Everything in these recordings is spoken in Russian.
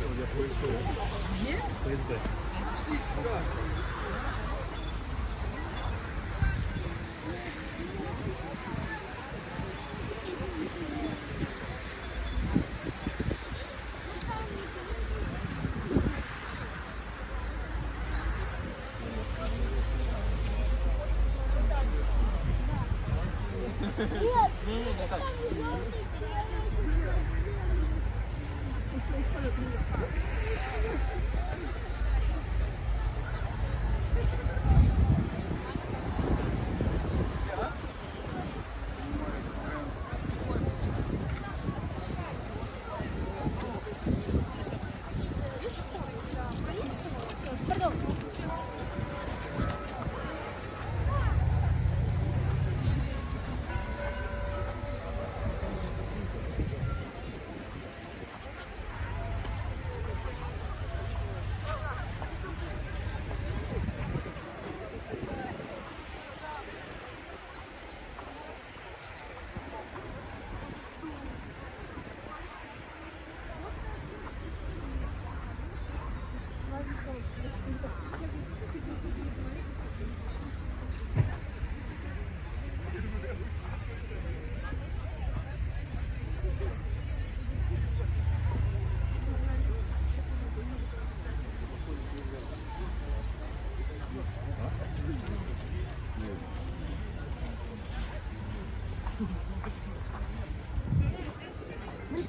Я пройшов. Є? ФСБ.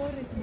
В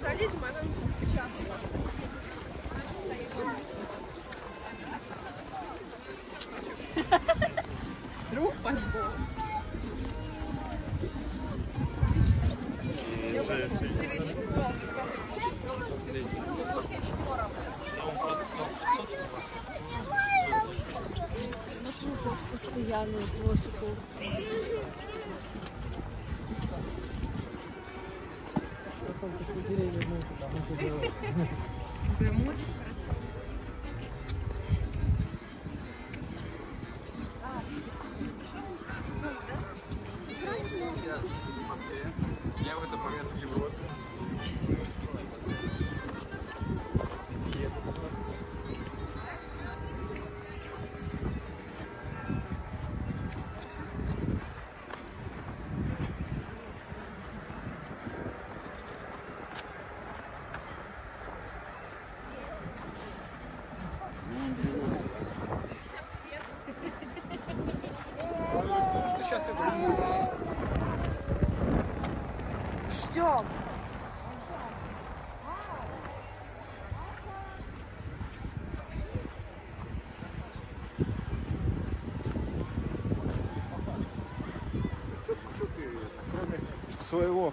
Друг Ждем. своего.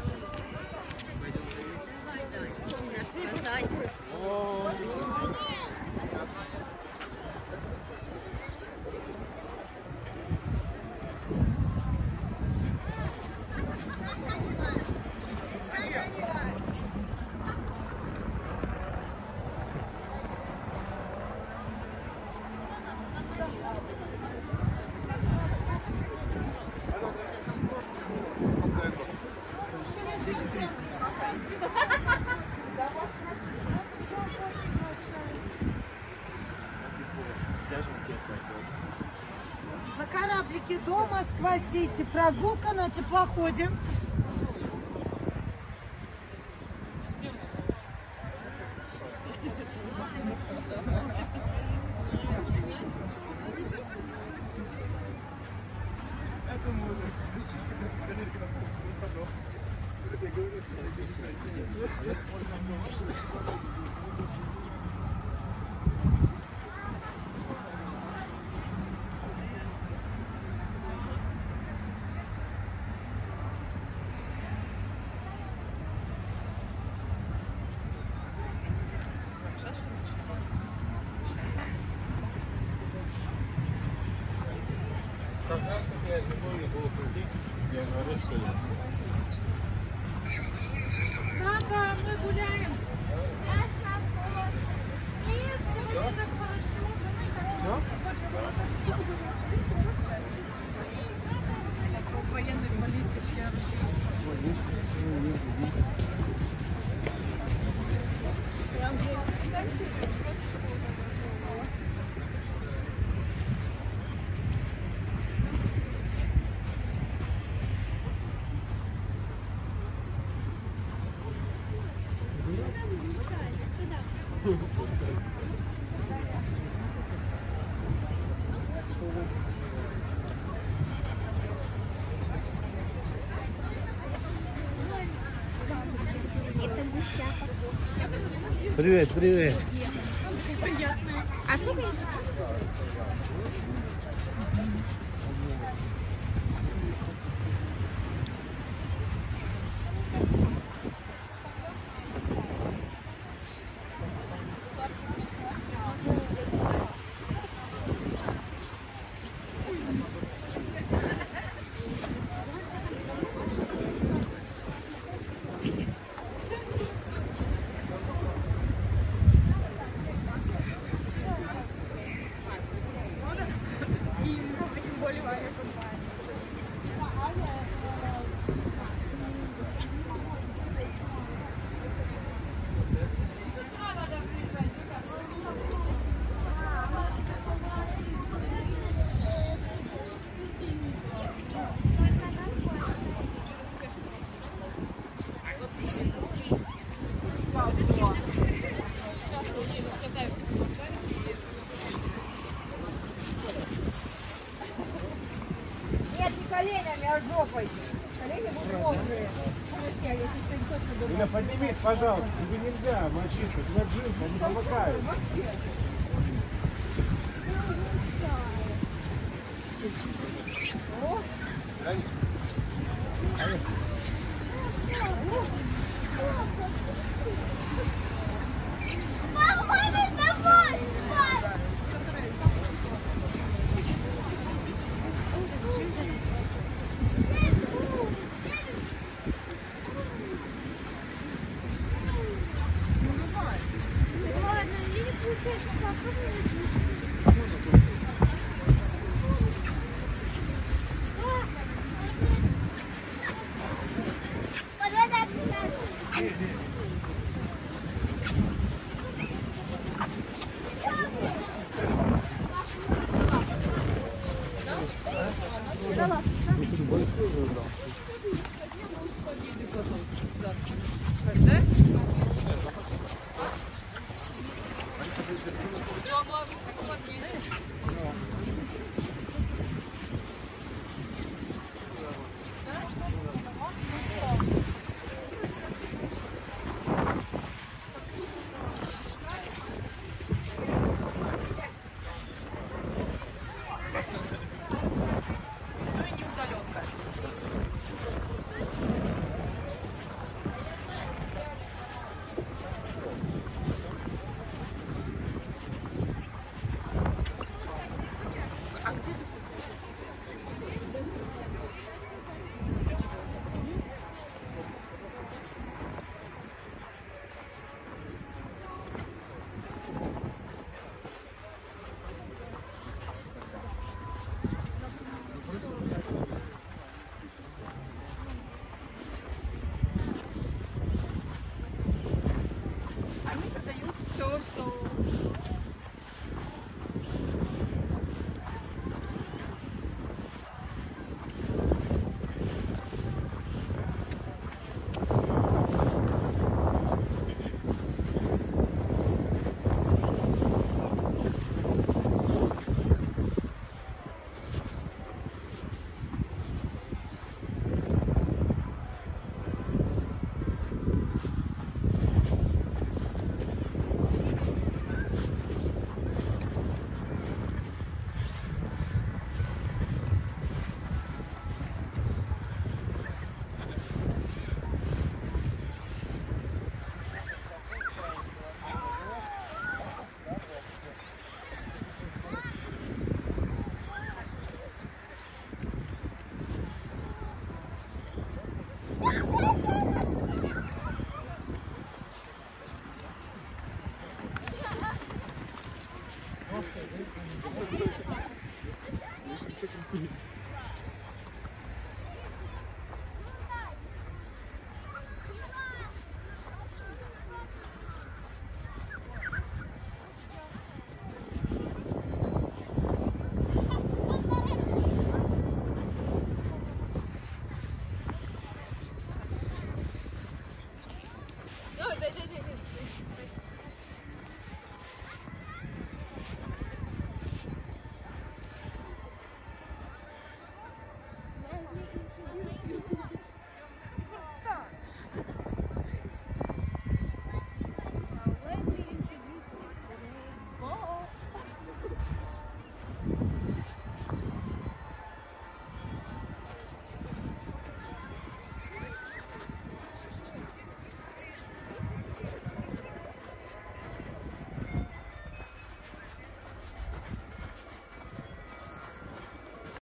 кораблике до Москва-Сити. Прогулка на теплоходе. Я говорю, что ли. Привет, привет. А сколько? Пожалуйста, тебе нельзя мочиться, у тебя джинсы, они помыкают. Ладно,